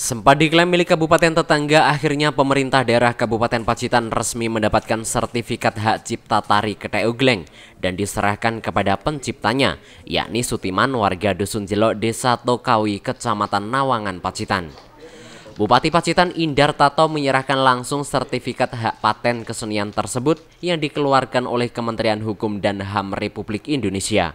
Sempat diklaim milik kabupaten tetangga, akhirnya pemerintah daerah Kabupaten Pacitan resmi mendapatkan sertifikat hak cipta tari Kete Ugleng dan diserahkan kepada penciptanya, yakni Sutiman warga Dusun Jelok, Desa Tokawi, Kecamatan Nawangan, Pacitan. Bupati Pacitan Indar Tato menyerahkan langsung sertifikat hak paten kesenian tersebut yang dikeluarkan oleh Kementerian Hukum dan HAM Republik Indonesia.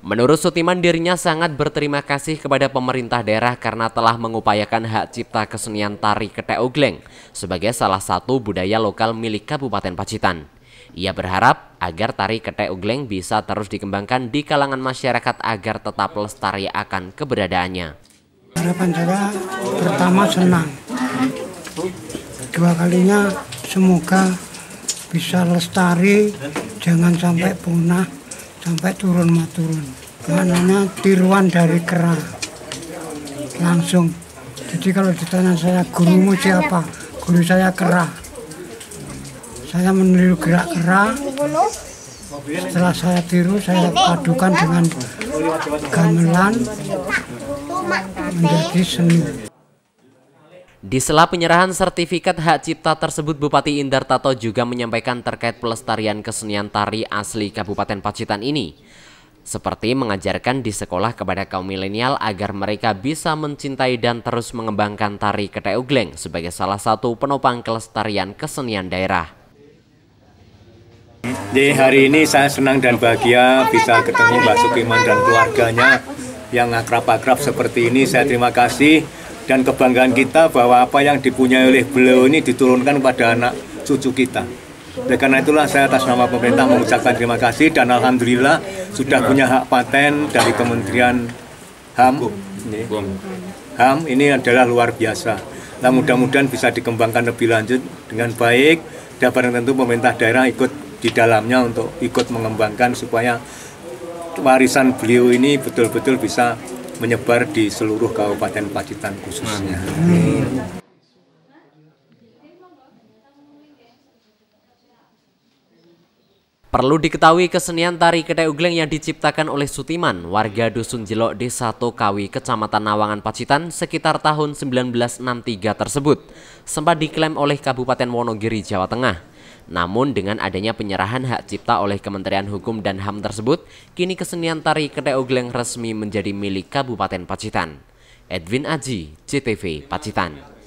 Menurut Sutiman dirinya sangat berterima kasih kepada pemerintah daerah karena telah mengupayakan hak cipta kesenian tari Kete Ogleng sebagai salah satu budaya lokal milik Kabupaten Pacitan. Ia berharap agar tari Kete Ogleng bisa terus dikembangkan di kalangan masyarakat agar tetap lestari akan keberadaannya. Harapan saya pertama senang, dua kalinya semoga bisa lestari, jangan sampai punah sampai turun maturun mananya tiruan dari kera langsung. Jadi kalau ditanya saya gurumu siapa? guru saya kera saya meniru gerak kera setelah saya tiru saya padukan dengan gamelan. Menjadi seni di sela penyerahan sertifikat hak cipta tersebut, Bupati Indar Tato juga menyampaikan terkait pelestarian kesenian tari asli Kabupaten Pacitan ini. Seperti mengajarkan di sekolah kepada kaum milenial agar mereka bisa mencintai dan terus mengembangkan tari Kete Ugleng sebagai salah satu penopang kelestarian kesenian daerah. Jadi hari ini saya senang dan bahagia bisa ketemu Mbak Sukiman dan keluarganya yang akrab-akrab seperti ini. Saya terima kasih dan kebanggaan kita bahwa apa yang dipunyai oleh beliau ini diturunkan pada anak cucu kita. Oleh karena itulah saya atas nama pemerintah mengucapkan terima kasih dan alhamdulillah sudah punya hak paten dari Kementerian HAM. Ini, HAM ini adalah luar biasa. Nah mudah-mudahan bisa dikembangkan lebih lanjut dengan baik dan tentu pemerintah daerah ikut di dalamnya untuk ikut mengembangkan supaya warisan beliau ini betul-betul bisa menyebar di seluruh Kabupaten Pacitan khususnya. Perlu diketahui kesenian tari Kedai Ugleng yang diciptakan oleh Sutiman, warga Dusun Jelok Desa Tokawi, Kecamatan Nawangan, Pacitan sekitar tahun 1963 tersebut, sempat diklaim oleh Kabupaten Wonogiri, Jawa Tengah. Namun dengan adanya penyerahan hak cipta oleh Kementerian Hukum dan HAM tersebut, kini kesenian tari Kedai Ogleng resmi menjadi milik Kabupaten Pacitan. Edwin Aji, CTV Pacitan.